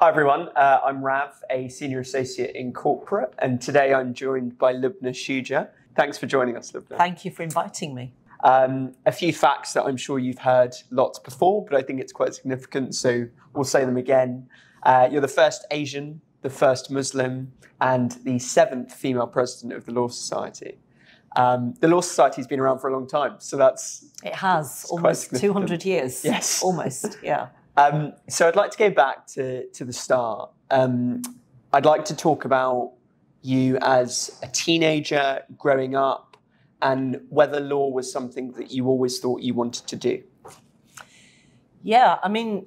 Hi everyone, uh, I'm Rav, a senior associate in corporate, and today I'm joined by Lubna Shuja. Thanks for joining us, Lubna. Thank you for inviting me. Um, a few facts that I'm sure you've heard lots before, but I think it's quite significant, so we'll say them again. Uh, you're the first Asian, the first Muslim, and the seventh female president of the Law Society. Um, the Law Society has been around for a long time, so that's It has almost 200 years. Yes. Almost, yeah. Um, so I'd like to go back to, to the start. Um, I'd like to talk about you as a teenager growing up and whether law was something that you always thought you wanted to do. Yeah, I mean,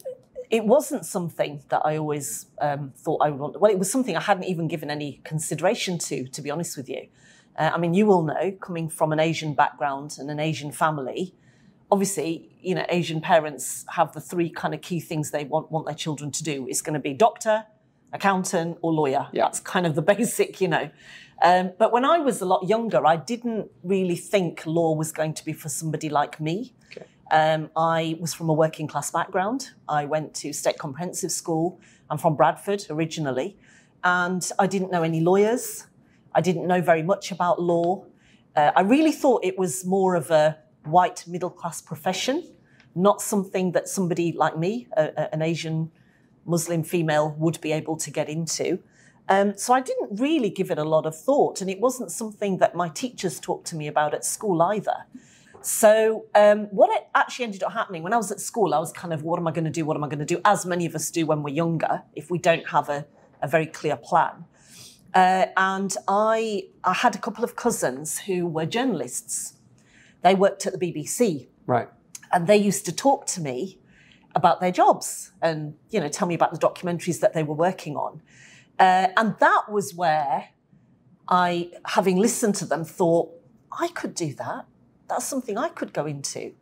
it wasn't something that I always um, thought I would want. Well, it was something I hadn't even given any consideration to, to be honest with you. Uh, I mean, you all know, coming from an Asian background and an Asian family, obviously, you know, Asian parents have the three kind of key things they want, want their children to do. It's going to be doctor, accountant, or lawyer. Yeah. That's kind of the basic, you know. Um, but when I was a lot younger, I didn't really think law was going to be for somebody like me. Okay. Um, I was from a working class background. I went to state comprehensive school. I'm from Bradford originally. And I didn't know any lawyers. I didn't know very much about law. Uh, I really thought it was more of a white middle class profession, not something that somebody like me, a, a- an Asian Muslim female, would be able to get into. Um, so I didn't really give it a lot of thought, and it wasn't something that my teachers talked to me about at school either. So um, what it actually ended up happening when I was at school, I was kind of, what am I going to do? What am I going to do? As many of us do when we're younger, if we don't have a, a very clear plan. Uh, and I, I had a couple of cousins who were journalists. They worked at the BBC, Right. and they used to talk to me about their jobs and you know tell me about the documentaries that they were working on. Uh, and that was where i having listened to them thought i could do that. That's something i could go into.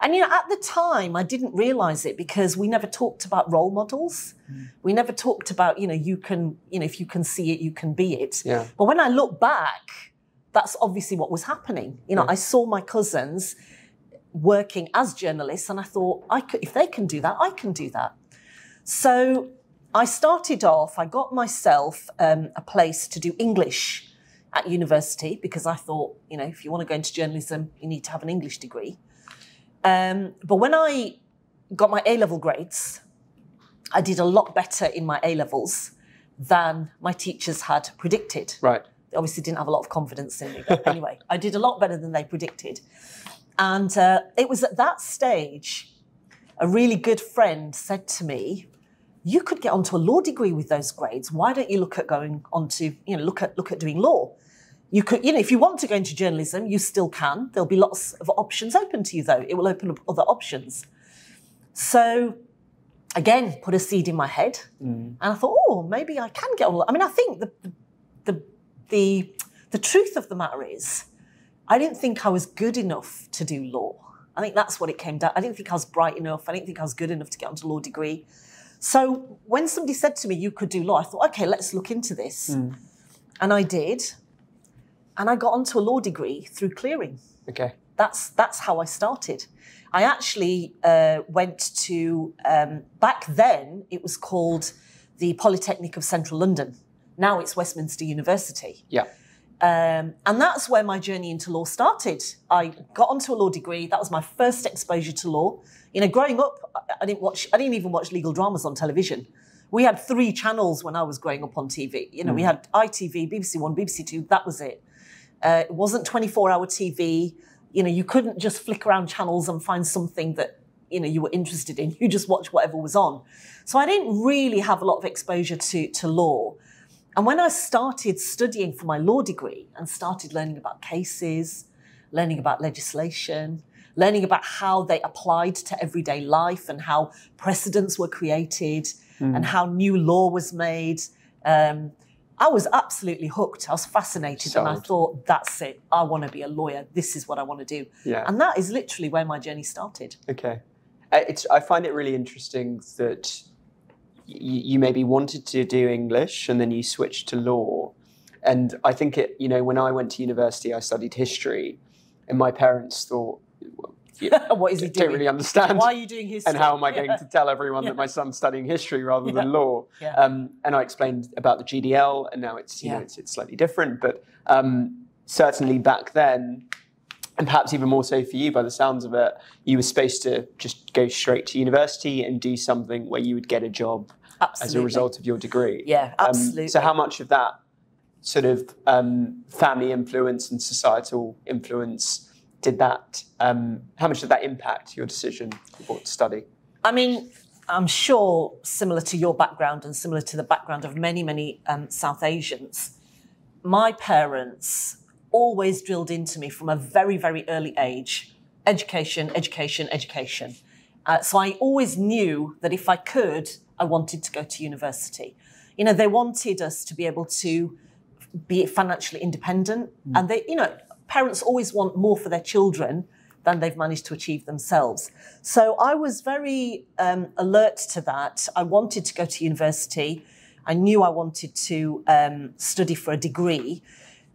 And you know at the time i didn't realize it because we never talked about role models. We never talked about you know you can you know if you can see it you can be it. Yeah. but when i look back that's obviously what was happening you know Yeah. i saw my cousins working as journalists and I thought I could if they can do that I can do that so I started off I got myself um, a place to do English at university because I thought you know if you want to go into journalism you need to have an English degree um, but when I got my A level grades I did a lot better in my A levels than my teachers had predicted Right. Obviously didn't have a lot of confidence in me. But anyway, I did a lot better than they predicted. And uh, it was at that stage, a really good friend said to me, "You could get onto a law degree with those grades. Why don't you look at going on to, you know, look at look at doing law? You could, you know, if you want to go into journalism, you still can. There'll be lots of options open to you, though. It will open up other options. So." Again, put a seed in my head, and I thought, oh, maybe I can get on. I mean, I think the, the the the the truth of the matter is, I didn't think I was good enough to do law. I think that's what it came down. I didn't think I was bright enough. I didn't think I was good enough to get onto a law degree. So when somebody said to me, "You could do law," I thought, "Okay, let's look into this," and I did, and I got onto a law degree through clearing Okay. that's that's how I started. I actually uh, went to um, back then it was called the Polytechnic of Central London. Now it's Westminster University, Yeah. um, and that's where my journey into law started. I got onto a law degree. That was my first exposure to law. You know, growing up, I- didn't watch. I didn't even watch legal dramas on television. We had three channels when I was growing up on TV. You know, we had ITV, BBC One, BBC Two. That was it. Uh, it wasn't 24 hour TV. You know, you couldn't just flick around channels and find something that, you know, you were interested in. You just watched whatever was on. So I didn't really have a lot of exposure to, to law. And when I started studying for my law degree and started learning about cases, learning about legislation, learning about how they applied to everyday life and how precedents were created and how new law was made, um, I was absolutely hooked. I was fascinated and I thought, that's it. I want to be a lawyer. This is what I want to do. Yeah. And that is literally where my journey started. Okay. Uh, It's, I find it really interesting that you maybe wanted to do English and then you switched to law. And I think it, you know, when I went to university, I studied history, and my parents thought, yeah, what is he doing? don't really understand. Why are you doing history? and how am I going to tell everyone that my son's studying history rather than law? Yeah. Um, and I explained about the GDL, and now it's you know it's, it's slightly different, but um, certainly back then, and perhaps even more so for you, by the sounds of it, you were supposed to just go straight to university and do something where you would get a job as a result of your degree. Yeah, Um, absolutely. so how much of that sort of um, family influence and societal influence did that? Um, how much did that impact your decision what to study? I mean, I'm sure similar to your background and similar to the background of many, many um, South Asians, my parents always drilled into me from a very, very early age education, education, education. Uh, so I always knew that if I could, I wanted to go to university. You know, they wanted us to be able to be financially independent, and they, you know, parents always want more for their children than they've managed to achieve themselves. So I was very um, alert to that. I wanted to go to university. I knew I wanted to um, study for a degree.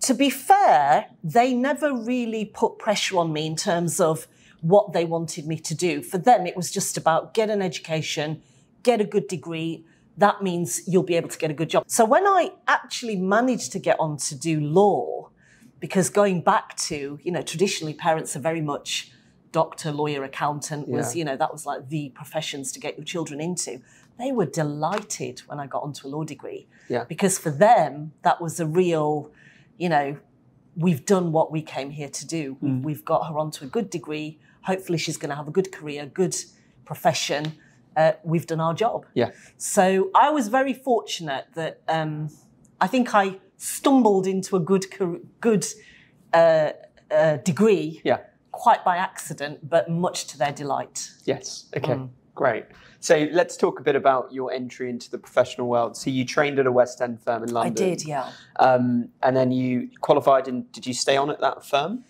To be fair, they never really put pressure on me in terms of what they wanted me to do. For them, it was just about get an education, get a good degree. That means you'll be able to get a good job. So when I actually managed to get on to do law, because going back to, you know, traditionally parents are very much doctor, lawyer, accountant was, Yeah. you know, that was like the professions to get your children into. They were delighted when I got onto a law degree. Yeah. Because for them, that was a real, you know, we've done what we came here to do. We've, we've got her onto a good degree. Hopefully, she's going to have a good career, good profession. Uh, we've done our job. Yeah. So I was very fortunate that um, I think I stumbled into a good good uh, uh, degree Yeah. quite by accident, but much to their delight. Yes. Okay. Mm. Great. So let's talk a bit about your entry into the professional world. So you trained at a West End firm in London. I did, yeah. Um, and then you qualified and did you stay on at that firm?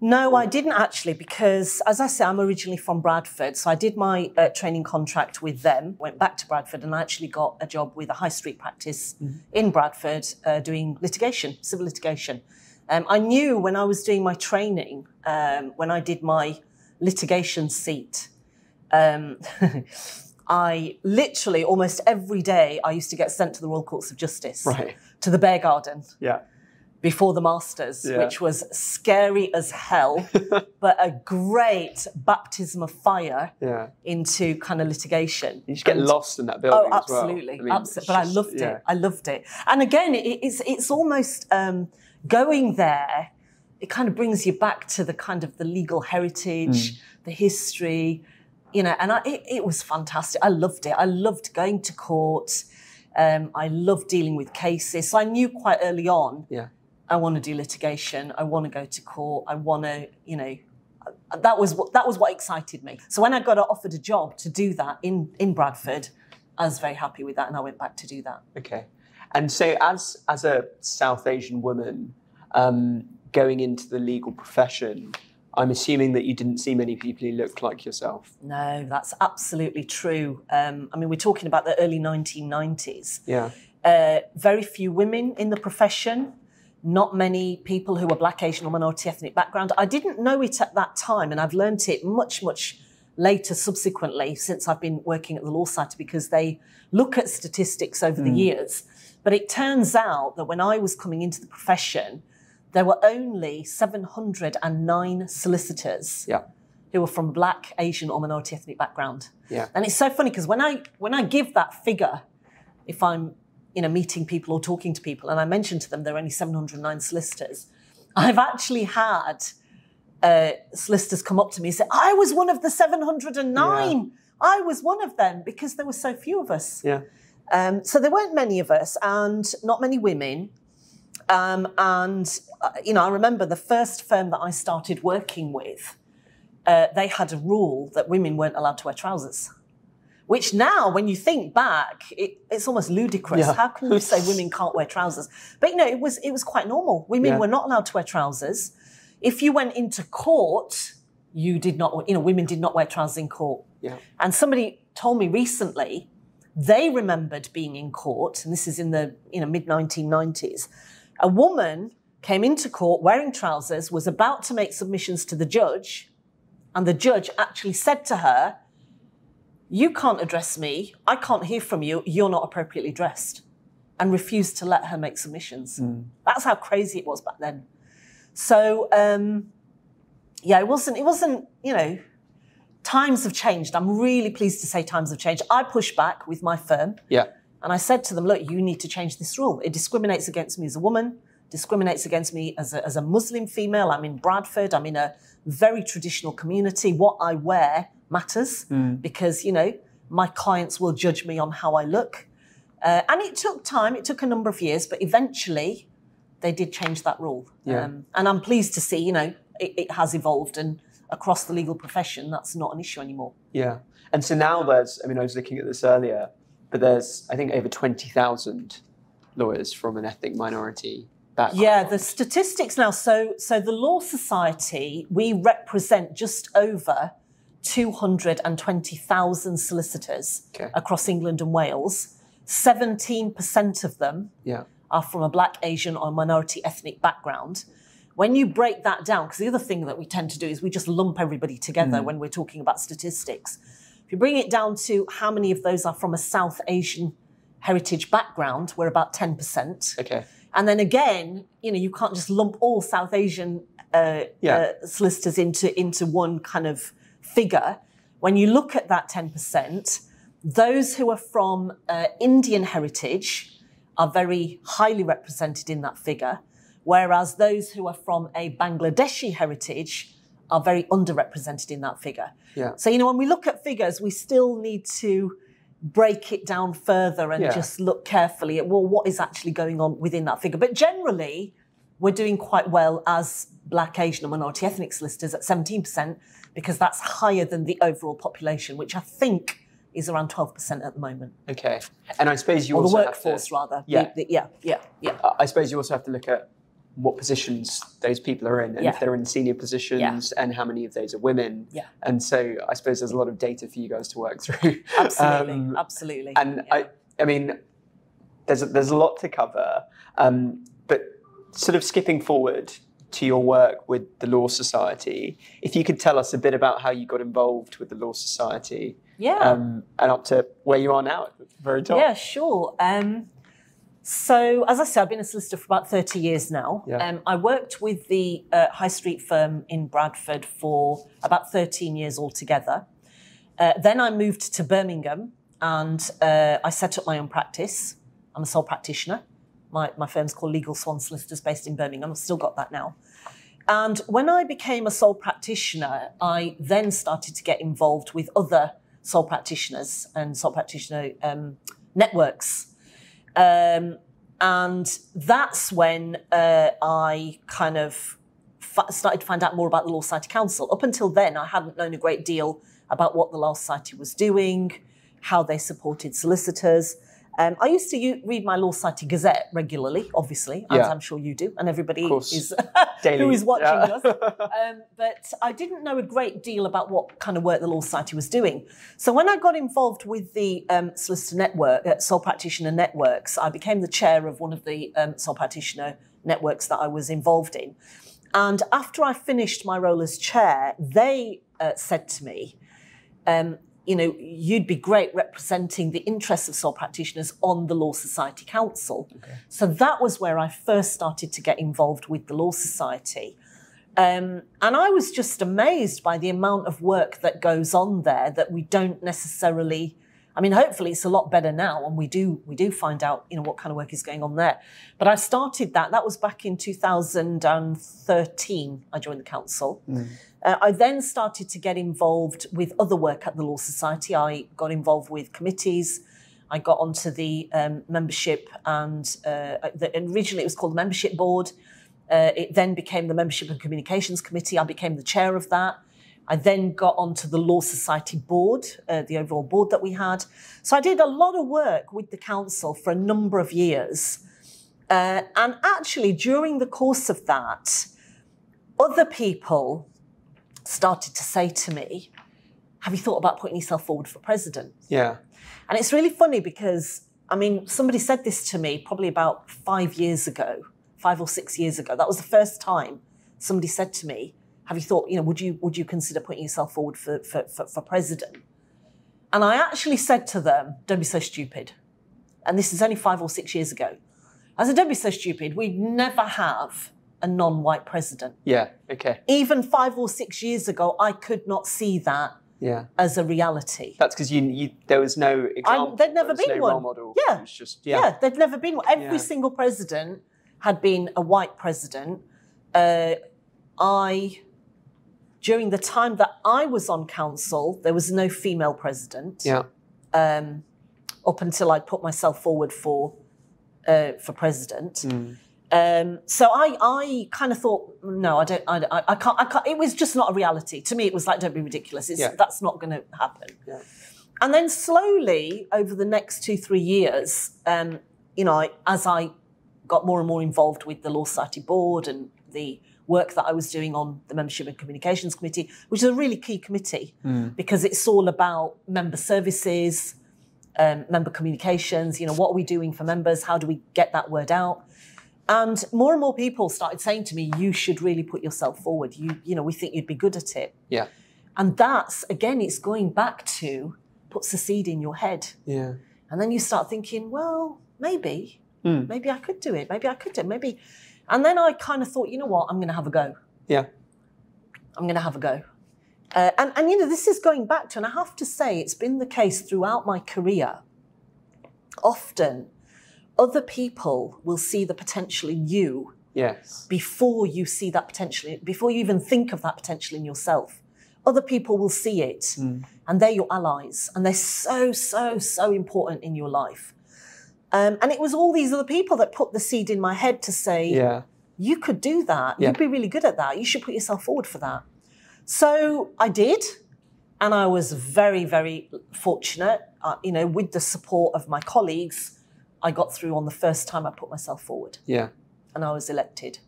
No, I didn't actually, because as I say, I'm originally from Bradford. So I did my uh, training contract with them, went back to Bradford, and I actually got a job with a high street practice in Bradford uh, doing litigation, civil litigation. Um, I knew when I was doing my training, um, when I did my litigation seat, um, I literally almost every day I used to get sent to the Royal Courts of Justice, Right. to the Bear Garden Yeah. Before the Masters, Yeah. which was scary as hell, but a great baptism of fire Yeah. into kind of litigation. You just get And- lost in that building. Oh, as well. absolutely, I mean, absolutely. But I loved yeah. it. I loved it. And again, it, it's it's almost um, going there. It kind of brings you back to the kind of the legal heritage, Mm. the history, you know. And I, it, it was fantastic. I loved it. I loved going to court. Um, I loved dealing with cases. So I knew quite early on. Yeah. I want to do litigation. I want to go to court. I want to, you know, that was what that was what excited me. So when I got offered a job to do that in in Bradford, I was very happy with that, and I went back to do that. Okay. And so, as as a South Asian woman um, going into the legal profession, I'm assuming that you didn't see many people who looked like yourself. No, that's absolutely true. Um, I mean, we're talking about the early 1990s. Yeah. Uh, very few women in the profession. Not many people who were black, Asian, or minority ethnic background. I didn't know it at that time, and I've learnt it much, much later, subsequently, since I've been working at the Law Society, because they look at statistics over the hmm. years. But it turns out that when I was coming into the profession, there were only 709 solicitors Yeah. who were from black, Asian, or minority ethnic background. Yeah. And it's so funny because when I when I give that figure, if I'm you know meeting people or talking to people, and I mentioned to them there are only 709 solicitors, I've actually had uh, solicitors come up to me and say, "I was one of the 709. I was one of them because there were so few of us." Yeah. Um, so there weren't many of us, and not many women. Um, and uh, you know, I remember the first firm that I started working with. Uh, they had a rule that women weren't allowed to wear trousers. Which now, when you think back, it, it's almost ludicrous. Yeah. How can you say women can't wear trousers? But you know, it was it was quite normal. Women Yeah. were not allowed to wear trousers. If you went into court, you did not. You know, women did not wear trousers in court. Yeah. And somebody told me recently they remembered being in court, and this is in the you know mid 1990s. A woman came into court wearing trousers, was about to make submissions to the judge, And the judge actually said to her, You can't address me. I can't hear from you. You're not appropriately dressed. And refused to let her make submissions. That's how crazy it was back then. So, um, yeah, it wasn't, it wasn't, you know, times have changed. I'm really pleased to say times have changed. I pushed back with my firm. Yeah. And I said to them, look, you need to change this rule. It discriminates against me as a woman, discriminates against me as a, as a Muslim female. I'm in Bradford. I'm in a very traditional community. What I wear matters because, you know, my clients will judge me on how I look. Uh, and it took time, it took a number of years, but eventually they did change that rule. Yeah. Um, and I'm pleased to see, you know, it, it has evolved and across the legal profession, that's not an issue anymore. Yeah. And so now there's, I mean, I was looking at this earlier, but there's, I think, over 20,000 lawyers from an ethnic minority background. Yeah, the statistics now. So, so the Law Society, we represent just over 220,000 solicitors Okay. across England and Wales. 17% of them Yeah. are from a black, Asian, or minority ethnic background. When you break that down, because the other thing that we tend to do is we just lump everybody together mm. when we're talking about statistics. If you bring it down to how many of those are from a South Asian heritage background, we're about 10%. Okay. And then again, you know, you can't just lump all South Asian uh, Yeah. uh, solicitors into into one kind of figure. When you look at that ten percent, those who are from uh, Indian heritage are very highly represented in that figure, whereas those who are from a Bangladeshi heritage are very underrepresented in that figure. Yeah. So you know, when we look at figures, we still need to break it down further and Yeah. just look carefully at well what is actually going on within that figure but generally we're doing quite well as black asian and minority ethnic solicitors at 17% because that's higher than the overall population which i think is around 12% at the moment Okay. And I suppose you or the workforce have to, rather Yeah. The- the- yeah yeah yeah I suppose you also have to look at what positions those people are in and Yeah. if they're in senior positions and how many of those are women. Yeah. And so I suppose there's a lot of data for you guys to work through. absolutely Um, absolutely and yeah. I, I mean, there's a, there's a lot to cover, um, but sort of skipping forward to your work with the Law Society, if you could tell us a bit about how you got involved with the Law Society yeah um, and up to where you are now at the very top. Yeah, sure. Um, so, as I said, I've been a solicitor for about 30 years now. Yeah. Um, I worked with the uh, high street firm in Bradford for about 13 years altogether. Uh, then I moved to Birmingham and uh, I set up my own practice. I'm a sole practitioner. My, my firm's called Legal Swan Solicitors based in Birmingham. I've still got that now. And when I became a sole practitioner, I then started to get involved with other sole practitioners and sole practitioner um, networks. Um, and that's when uh, I kind of f- started to find out more about the Law Society Council. Up until then, I hadn't known a great deal about what the Law Society was doing, how they supported solicitors. Um, I used to u- read my Law Society Gazette regularly, obviously, as Yeah. I'm sure you do, and everybody is who is watching Yeah. us. Um, but I didn't know a great deal about what kind of work the Law Society was doing. So when I got involved with the um, solicitor network, uh, sole practitioner networks, I became the chair of one of the um, sole practitioner networks that I was involved in. And after I finished my role as chair, they uh, said to me, um, you know, you'd be great representing the interests of sole practitioners on the Law Society Council. So that was where I first started to get involved with the Law Society. Um, and I was just amazed by the amount of work that goes on there that we don't necessarily. I mean, hopefully it's a lot better now, and we do we do find out you know what kind of work is going on there. But I started that. That was back in 2013. I joined the council. Uh, I then started to get involved with other work at the Law Society. I got involved with committees. I got onto the um, membership, and uh, the, originally it was called the Membership Board. Uh, it then became the Membership and Communications Committee. I became the chair of that. I then got onto the Law Society Board, uh, the overall board that we had. So I did a lot of work with the council for a number of years. Uh, and actually, during the course of that, other people started to say to me, Have you thought about putting yourself forward for president? yeah. And it's really funny because, I mean, somebody said this to me probably about five years ago, five or six years ago. That was the first time somebody said to me, have you thought, you know, would you would you consider putting yourself forward for for, for, for president? And I actually said to them, don't be so stupid. And this is only five or six years ago. I said, don't be so stupid. We'd never have a non-white president. Yeah. Okay. Even five or six years ago, I could not see that Yeah. as a reality. That's because you, you there was no example. there'd never there been no one. role model. Yeah. It was just Yeah. yeah. there'd never been one. Every Yeah. single president had been a white president. Uh, I, during the time that I was on council, there was no female president. Yeah. Um, up until I put myself forward for uh, for president. Hmm. Um, so I, I kind of thought, no, I don't, I, I- I can't, I can't. It was just not a reality to me. It was like, don't be ridiculous. It's, Yeah. That's not going to happen. Yeah. And then slowly, over the next two, three years, um, you know, I, as I got more and more involved with the Law Society Board and the work that I was doing on the Membership and Communications Committee, which is a really key committee because it's all about member services, um, member communications. You know, what are we doing for members? How do we get that word out? And more and more people started saying to me, "You should really put yourself forward. You, you know, we think you'd be good at it." Yeah. And that's again, it's going back to puts the seed in your head. Yeah. And then you start thinking, well, maybe, Hmm. maybe I could do it. Maybe I could do it. Maybe. And then I kind of thought, you know what? I'm going to have a go. Yeah. I'm going to have a go. Uh, and, and, you know, this is going back to, and I have to say, it's been the case throughout my career. Often, other people will see the potential in you Yes. before you see that potential, before you even think of that potential in yourself. Other people will see it and they're your allies and they're so, so, so important in your life. Um, and it was all these other people that put the seed in my head to say, Yeah. you could do that. Yeah. You'd be really good at that. You should put yourself forward for that. So I did. And I was very, very fortunate. Uh, you know, with the support of my colleagues, I got through on the first time I put myself forward Yeah. and I was elected.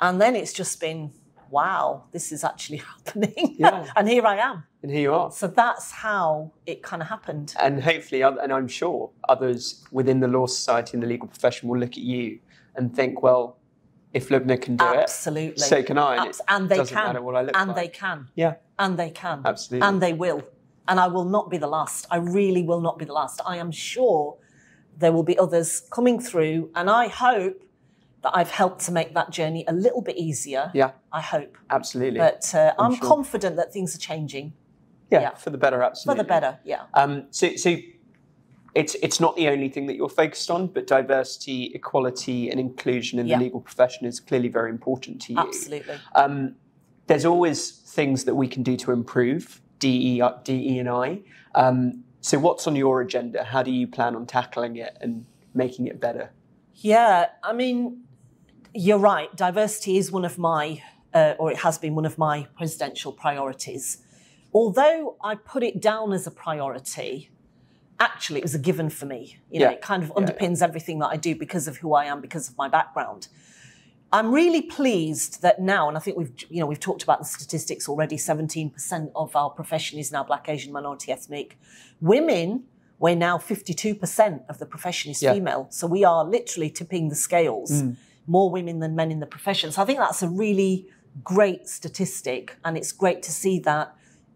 And then it's just been, wow, this is actually happening. Yeah. and here I am. And here you are. So that's how it kind of happened. And hopefully, and I'm sure others within the law society and the legal profession will look at you and think, well, if Lubna can do Absolutely. it, so can I. And, Abs- and they doesn't can. matter what I look and like. they can. Yeah. And they can. Absolutely. And they will. And I will not be the last. I really will not be the last. I am sure there will be others coming through. And I hope that I've helped to make that journey a little bit easier. Yeah. I hope. Absolutely. But uh, I'm, sure. confident that things are changing yeah, yeah. For the better, absolutely. for the better. Yeah. Um, so, so it's it's not the only thing that you're focused on, but diversity, equality, and inclusion in Yeah. the legal profession is clearly very important to you. Absolutely. Um, there's always things that we can do to improve DE, DE and I. Um, so, what's on your agenda? How do you plan on tackling it and making it better? Yeah, I mean, you're right. Diversity is one of my, uh, or it has been one of my presidential priorities. Although I put it down as a priority, actually it was a given for me. You know, Yeah. it kind of Yeah, yeah. underpins everything that I do because of who I am, because of my background. I'm really pleased that now, and I think we've you know we've talked about the statistics already. 17% of our profession is now Black, Asian, minority, ethnic. Women, we're now 52% of the profession is Yeah. female. So we are literally tipping the scales. More women than men in the profession. So I think that's a really great statistic, and it's great to see that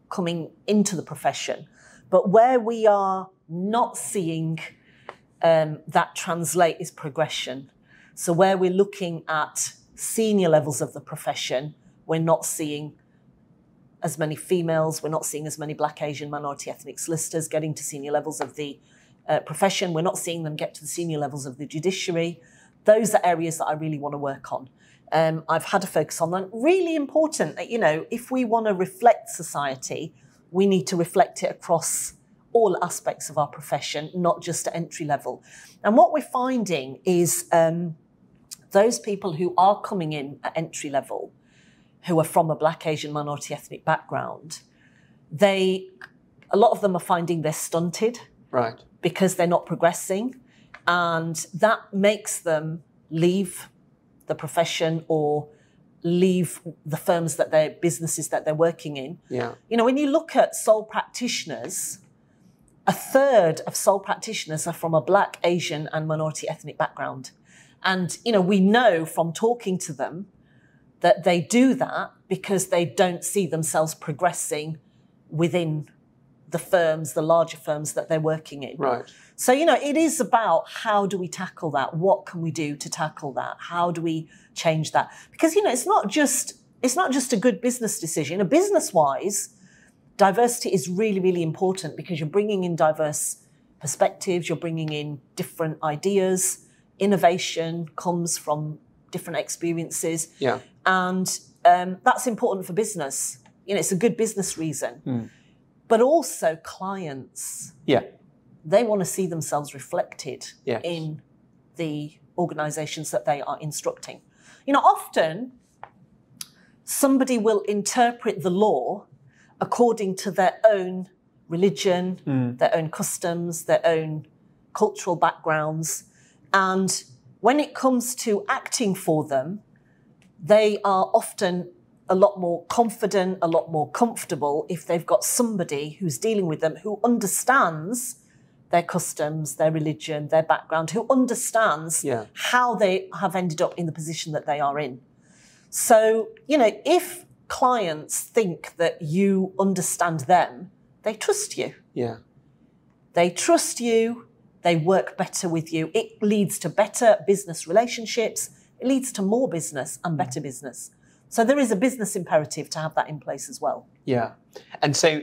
coming into the profession. But where we are not seeing um, that translate is progression. So where we're looking at senior levels of the profession, we're not seeing as many females, we're not seeing as many black, Asian, minority ethnic solicitors getting to senior levels of the uh, profession. We're not seeing them get to the senior levels of the judiciary. Those are areas that I really want to work on. Um, I've had to focus on them. Really important that, you know, if we want to reflect society, we need to reflect it across all aspects of our profession, not just at entry level. And what we're finding is um, those people who are coming in at entry level, who are from a black, Asian, minority ethnic background, they, a lot of them are finding they're stunted Right. because they're not progressing. And that makes them leave the profession or leave the firms that they're businesses that they're working in. Yeah. You know, when you look at sole practitioners, a third of sole practitioners are from a black, Asian, and minority ethnic background. And, you know, we know from talking to them that they do that because they don't see themselves progressing within the firms, the larger firms that they're working in. Right. So, you know, it is about how do we tackle that? What can we do to tackle that? How do we change that? Because, you know, it's not just it's not just a good business decision. A business wise, diversity is really, really important because you're bringing in diverse perspectives, you're bringing in different ideas. Innovation comes from different experiences. Yeah. And um, that's important for business. You know, it's a good business reason. But also clients, Yeah. They want to see themselves reflected Yes. in the organizations that they are instructing. You know, often somebody will interpret the law according to their own religion, hmm. their own customs, their own cultural backgrounds. And when it comes to acting for them, they are often a lot more confident, a lot more comfortable if they've got somebody who's dealing with them who understands their customs, their religion, their background, who understands Yeah. how they have ended up in the position that they are in. So, you know, if clients think that you understand them, they trust you. Yeah. They trust you, they work better with you. It leads to better business relationships, it leads to more business and better mm. business. So there is a business imperative to have that in place as well. Yeah. And so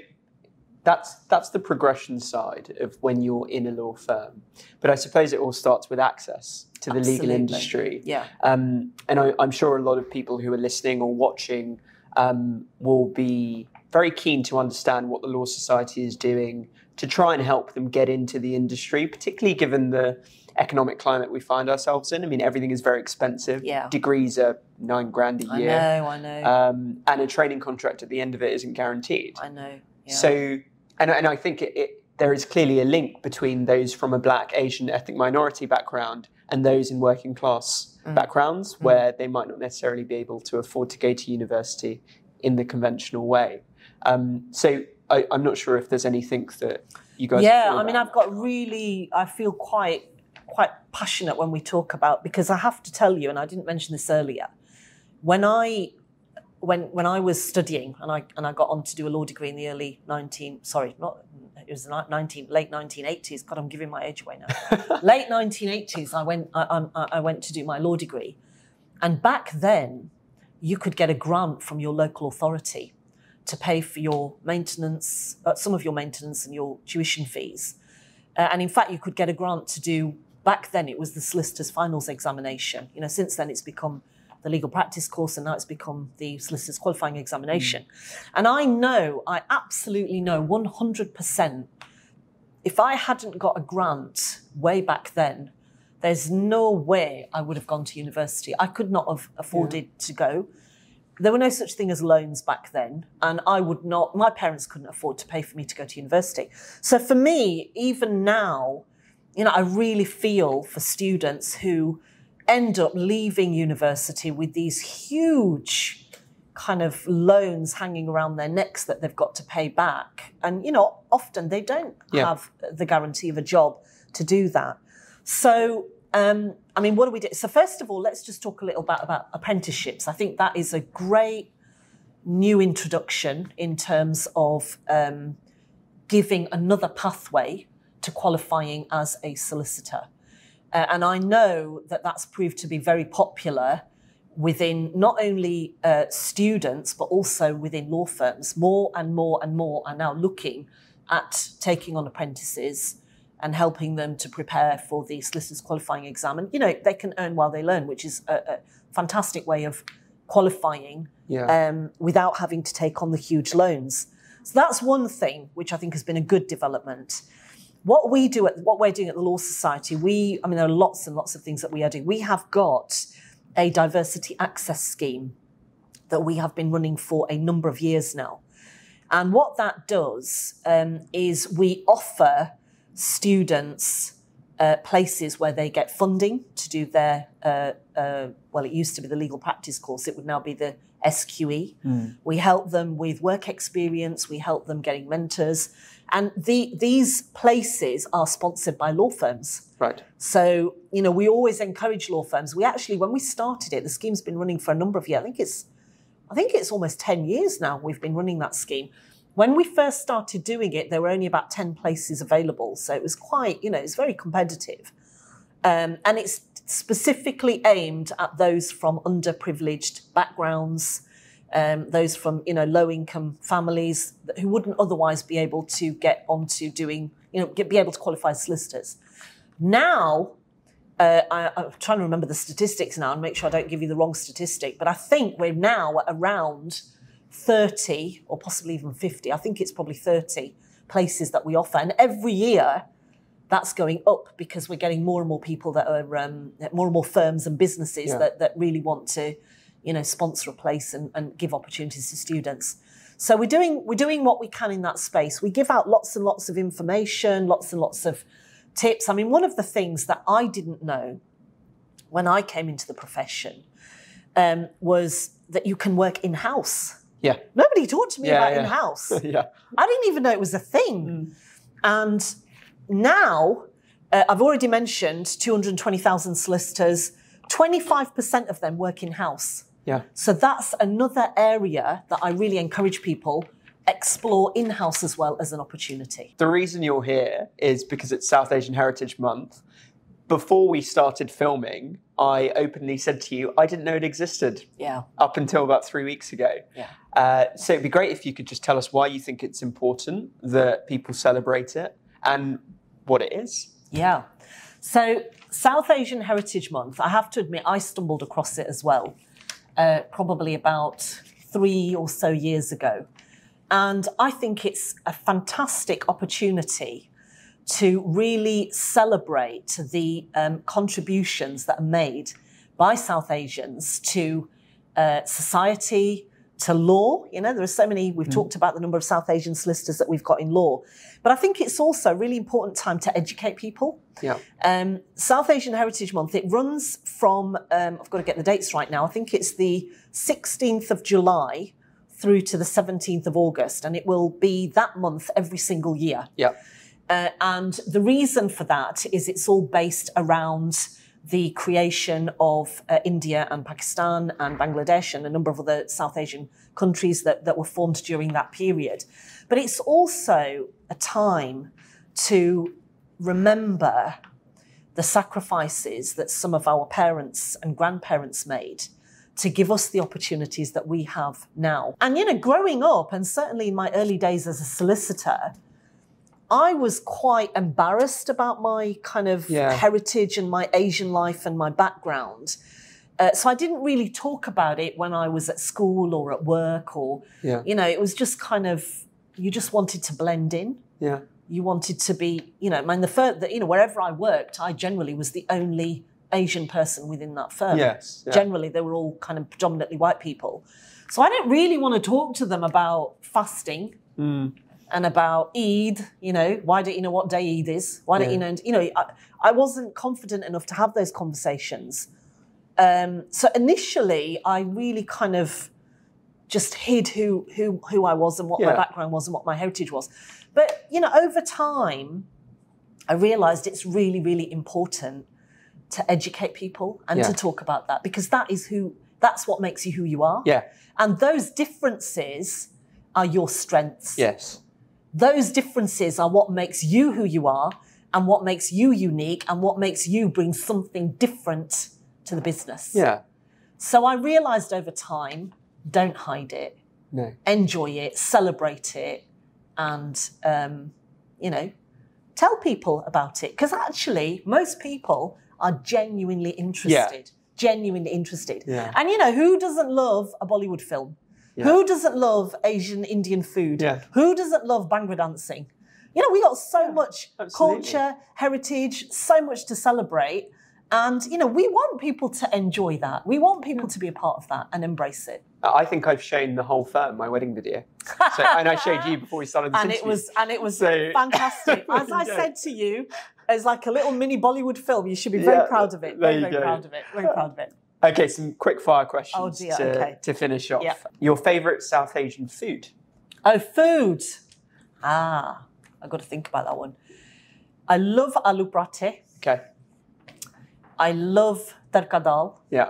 that's that's the progression side of when you're in a law firm. But I suppose it all starts with access to the legal industry. Yeah. Um, and I, I'm sure a lot of people who are listening or watching um, will be very keen to understand what the Law Society is doing to try and help them get into the industry, particularly given the economic climate we find ourselves in. I mean, everything is very expensive. Yeah. Degrees are nine grand a year. I know, I know, Um, and a training contract at the end of it isn't guaranteed. I know. Yeah. So, and, and I think it, it, there is clearly a link between those from a black, Asian, ethnic minority background and those in working class Mm. backgrounds where they might not necessarily be able to afford to go to university in the conventional way. Um, so, I, I'm not sure if there's anything that you guys. yeah, I mean, I've got really, I feel quite, quite passionate when we talk about because I have to tell you, and I didn't mention this earlier, when I, when when I was studying and I and I got on to do a law degree in the early nineteen, sorry, not it was the nineteen late nineteen eighties. God, I'm giving my age away now. late nineteen eighties, I went I, I, I went to do my law degree, and back then, you could get a grant from your local authority to pay for your maintenance, uh, some of your maintenance and your tuition fees. Uh, and in fact, you could get a grant to do, back then it was the solicitor's finals examination. You know, since then it's become the legal practice course and now it's become the solicitor's qualifying examination. Mm. And I know, I absolutely know 100% if I hadn't got a grant way back then, there's no way I would have gone to university. I could not have afforded to go. There were no such thing as loans back then, and I would not, my parents couldn't afford to pay for me to go to university. So for me, even now, you know, I really feel for students who end up leaving university with these huge kind of loans hanging around their necks that they've got to pay back. And, you know, often they don't Yeah. have the guarantee of a job to do that. So, um, I mean, what do we do? So, first of all, let's just talk a little bit about apprenticeships. I think that is a great new introduction in terms of um, giving another pathway to qualifying as a solicitor. Uh, and I know that that's proved to be very popular within not only uh, students, but also within law firms. More and more and more are now looking at taking on apprentices and helping them to prepare for the solicitor's qualifying exam. And, you know, they can earn while they learn, which is a, a fantastic way of qualifying Yeah. um, without having to take on the huge loans. So that's one thing which I think has been a good development. What we do at what we're doing at the Law Society, we I mean there are lots and lots of things that we are doing. We have got a diversity access scheme that we have been running for a number of years now. And what that does um, is we offer students uh, places where they get funding to do their, uh, uh, well, it used to be the legal practice course, it would now be the SQE. We help them with work experience. We help them getting mentors. And the, these places are sponsored by law firms. Right. So, you know, we always encourage law firms. We actually, when we started it, the scheme's been running for a number of years. I think it's, I think it's almost 10 years now we've been running that scheme. When we first started doing it, there were only about 10 places available. So it was quite, you know, it's very competitive. Um, and it's specifically aimed at those from underprivileged backgrounds, um, those from you know low income families who wouldn't otherwise be able to get onto doing you know get, be able to qualify as solicitors. Now, uh, I, I'm trying to remember the statistics now and make sure I don't give you the wrong statistic, but I think we're now at around 30 or possibly even 50. I think it's probably 30 places that we offer, and every year that's going up because we're getting more and more people that are um, more and more firms and businesses Yeah. that, that really want to, you know, sponsor a place and, and give opportunities to students. So we're doing we're doing what we can in that space. We give out lots and lots of information, lots and lots of tips. I mean, one of the things that I didn't know when I came into the profession um, was that you can work in house. Yeah. Nobody talked to me Yeah, about yeah. in house. yeah. I didn't even know it was a thing. And now, uh, I've already mentioned 220,000 solicitors, 25% of them work in house. Yeah. So that's another area that I really encourage people explore in house as well as an opportunity. The reason you're here is because it's South Asian Heritage Month. Before we started filming, I openly said to you, I didn't know it existed Yeah. up until about three weeks ago. Yeah. Uh, so it'd be great if you could just tell us why you think it's important that people celebrate it and what it is. Yeah. So, South Asian Heritage Month, I have to admit, I stumbled across it as well, uh, probably about three or so years ago. And I think it's a fantastic opportunity to really celebrate the um, contributions that are made by South Asians to uh, society, to law. You know, there are so many, we've talked about the number of South Asian solicitors that we've got in law. But I think it's also a really important time to educate people. Yeah. Um, South Asian Heritage Month, it runs from, um, I've got to get the dates right now, I think it's the 16th of July through to the 17th of August, and it will be that month every single year. Yeah. Uh, and the reason for that is it's all based around the creation of uh, India and Pakistan and Bangladesh and a number of other South Asian countries that, that were formed during that period. But it's also a time to remember the sacrifices that some of our parents and grandparents made to give us the opportunities that we have now. And, you know, growing up, and certainly in my early days as a solicitor, I was quite embarrassed about my kind of Yeah. heritage and my Asian life and my background. Uh, so I didn't really talk about it when I was at school or at work, or Yeah. you know, it was just kind of you just wanted to blend in. Yeah. You wanted to be, you know, I mean, the first, you know, wherever I worked, I generally was the only Asian person within that firm. Yes. Yeah. Generally, they were all kind of predominantly white people. So I didn't really want to talk to them about fasting Mm. And about Eid. You know, why don't you know what day Eid is? Why don't Yeah. you know? You know, I, I wasn't confident enough to have those conversations. Um, so initially, I really kind of just hid who who who I was and what my background was and what my heritage was. But you know, over time, I realised it's really really important to educate people and Yeah. to talk about that because that is who that's what makes you who you are. Yeah. And those differences are your strengths. Yes. Those differences are what makes you who you are and what makes you unique and what makes you bring something different to the business. Yeah. So I realized over time don't hide it, No. enjoy it, celebrate it, and, um, you know, tell people about it. Because actually, most people are genuinely interested. Yeah. Genuinely interested. Yeah. And, you know, who doesn't love a Bollywood film? Who doesn't love Asian Indian food? Yeah. Who doesn't love Bhangra dancing? You know, we got so much absolutely. culture, heritage, so much to celebrate. And, you know, we want people to enjoy that. We want people to be a part of that and embrace it. I think I've shown the whole firm my wedding video. So, and I showed you before we started this and it was and it was So- fantastic. As I Yeah. said to you, it's like a little mini Bollywood film. You should be very Yeah, proud of it. Very, very go. proud of it. Very proud of it. Okay, some quick fire questions Oh, dear, to, okay. to finish off. Yeah. Your favourite South Asian food? Oh, food. Ah, I've got to think about that one. I love aloo parathe. Okay. I love tarka dal. Yeah.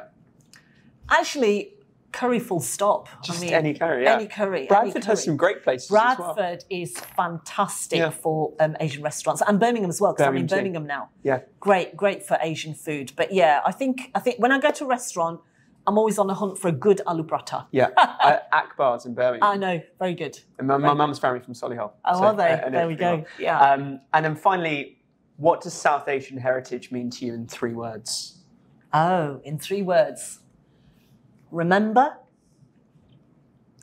Actually, curry full stop. Just I mean, any curry. Yeah. Any curry. any Bradford has some great places. as well. Bradford is fantastic Yeah. for um, Asian restaurants, and Birmingham as well. Because I'm in Birmingham too. Now. Yeah. Great, great for Asian food. But yeah, I think I think when I go to a restaurant, I'm always on the hunt for a good aloo. Yeah. uh, Akbar's in Birmingham. I know, very good. And my, my mum's family from Solihull. Oh, so are they? I there we go. well. Yeah. Um, and then finally, what does South Asian heritage mean to you in three words? oh, in three words: remember,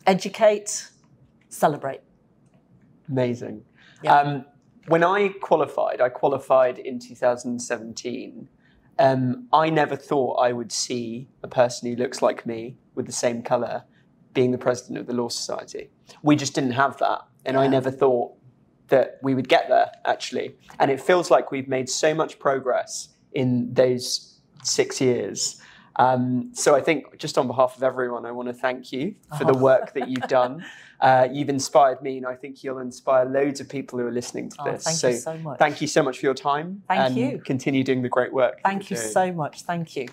educate, celebrate. Amazing. Yeah. Um, when I qualified, I qualified in 2017. Um, I never thought I would see a person who looks like me with the same colour being the president of the Law Society. We just didn't have that. And I never thought that we would get there, actually. And it feels like we've made so much progress in those six years. Um, so I think, just on behalf of everyone, I want to thank you for the Oh. work that you've done. Uh, you've inspired me, and I think you'll inspire loads of people who are listening to Oh, this. thank so, you so much. thank you so much for your time. Thank and you. Continue doing the great work. Thank you doing. so much. Thank you.